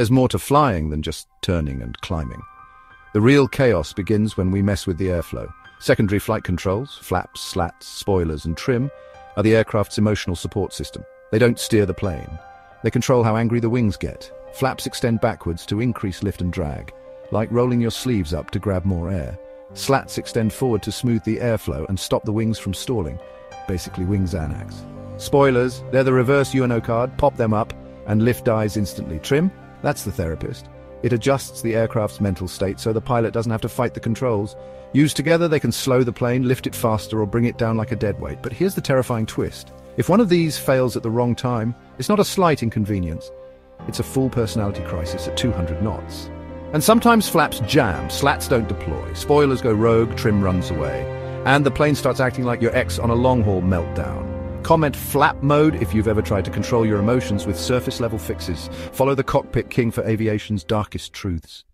There's more to flying than just turning and climbing. The real chaos begins when we mess with the airflow. Secondary flight controls, flaps, slats, spoilers, and trim are the aircraft's emotional support system. They don't steer the plane. They control how angry the wings get. Flaps extend backwards to increase lift and drag, like rolling your sleeves up to grab more air. Slats extend forward to smooth the airflow and stop the wings from stalling. Basically wing Xanax. Spoilers, they're the reverse UNO card, pop them up, and lift dies instantly. Trim, that's the therapist. It adjusts the aircraft's mental state so the pilot doesn't have to fight the controls. Used together, they can slow the plane, lift it faster, or bring it down like a dead weight. But here's the terrifying twist. If one of these fails at the wrong time, it's not a slight inconvenience. It's a full personality crisis at 200 knots. And sometimes flaps jam, slats don't deploy, spoilers go rogue, trim runs away, and the plane starts acting like your ex on a long-haul meltdown. Comment flap mode if you've ever tried to control your emotions with surface-level fixes. Follow the cockpit king for aviation's darkest truths.